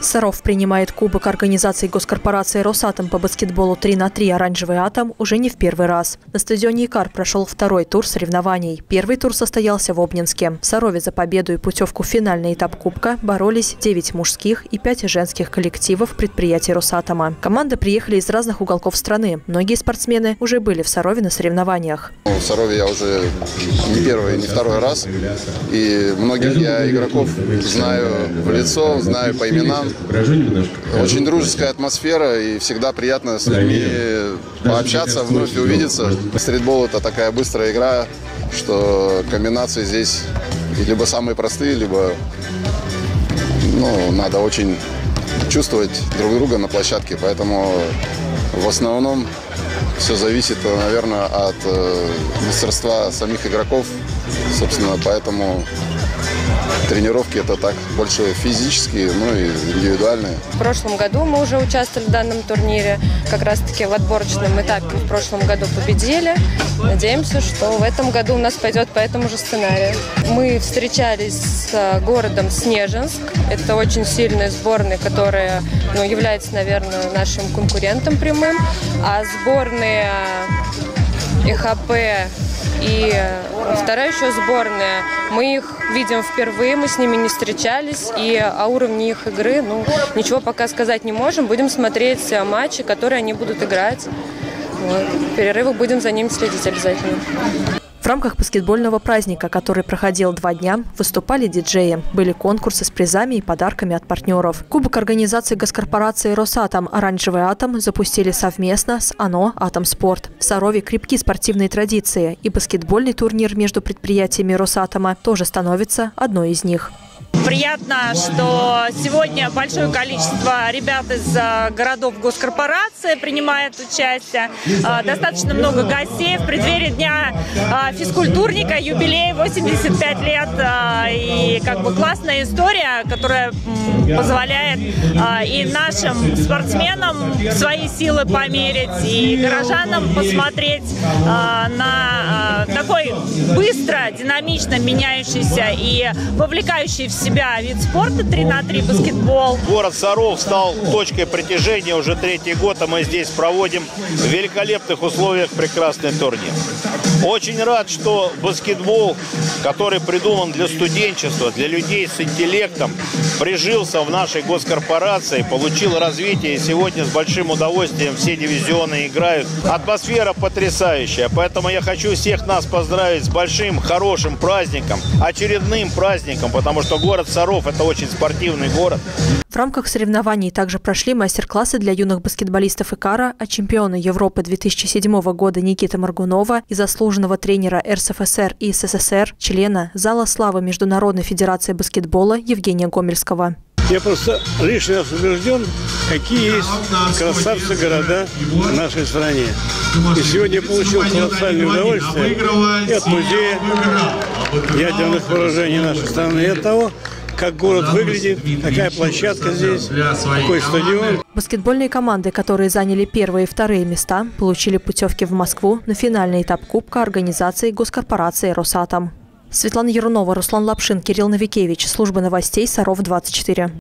Саров принимает кубок организации госкорпорации «Росатом» по баскетболу 3 на 3 «Оранжевый атом» уже не в первый раз. На стадионе «Икар» прошел второй тур соревнований. Первый тур состоялся в Обнинске. В Сарове за победу и путевку в финальный этап кубка боролись 9 мужских и 5 женских коллективов предприятий «Росатома». Команды приехали из разных уголков страны. Многие спортсмены уже были в Сарове на соревнованиях. В Сарове я уже не первый, не второй раз. И многих я игроков знаю в лицо, знаю по именам. Очень дружеская атмосфера и всегда приятно с людьми пообщаться, вновь увидеться. Стритбол это такая быстрая игра, что комбинации здесь либо самые простые, либо ну, надо очень чувствовать друг друга на площадке. Поэтому в основном все зависит, наверное, от э, мастерства самих игроков. Собственно, поэтому тренировки это так больше физические, ну и индивидуальные. В прошлом году мы уже участвовали в данном турнире, как раз таки в отборочном этапе в прошлом году победили. Надеемся, что в этом году у нас пойдет по этому же сценарию. Мы встречались с э, городом Снежинск. Это очень сильная сборная, которая ну, является, наверное, нашим конкурентом прямым. А сборные ИХП и вторая еще сборная. Мы их видим впервые, мы с ними не встречались. И о уровне их игры, ну, ничего пока сказать не можем. Будем смотреть матчи, которые они будут играть. Вот. В будем за ними следить обязательно. Рамках баскетбольного праздника, который проходил два дня, выступали диджеи. Были конкурсы с призами и подарками от партнеров. Кубок организации госкорпорации «Росатом» «Оранжевый атом» запустили совместно с АНО «Атом Спорт». В Сарове крепки спортивные традиции, и баскетбольный турнир между предприятиями «Росатома» тоже становится одной из них. Приятно, что сегодня большое количество ребят из э, городов госкорпорации принимает участие. Э, достаточно много гостей в преддверии Дня э, физкультурника, юбилей 85 лет. И как бы классная история, которая позволяет и нашим спортсменам свои силы померить, и горожанам посмотреть на такой быстро, динамично меняющийся и вовлекающий в себя вид спорта 3 на 3 баскетбол. Город Саров стал точкой притяжения уже третий год, а мы здесь проводим в великолепных условиях прекрасный турнир. Очень рад, что баскетбол, который придуман для студенчества, для людей с интеллектом, прижился в нашей госкорпорации, получил развитие. И сегодня с большим удовольствием все дивизионы играют. Атмосфера потрясающая. Поэтому я хочу всех нас поздравить с большим, хорошим праздником, очередным праздником, потому что город Саров – это очень спортивный город. В рамках соревнований также прошли мастер-классы для юных баскетболистов Икара, а чемпиона Европы 2007 года Никита Маргунова и заслуженного тренера РСФСР и СССР, члена Зала славы Международной федерации баскетбола Евгения Гомельского. Я просто лишний раз убежден, какие есть красавцы города в нашей стране. И сегодня я получил колоссальное удовольствие и от музея ядерных вооружений нашей страны, и от того, как город выглядит, какая площадка здесь, какой стадион. Баскетбольные команды, которые заняли первые и вторые места, получили путевки в Москву на финальный этап Кубка организации госкорпорации «Росатом». Светлана Ярунова, Руслан Лапшин, Кирилл Новикевич. Служба новостей Саров 24.